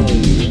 Oh.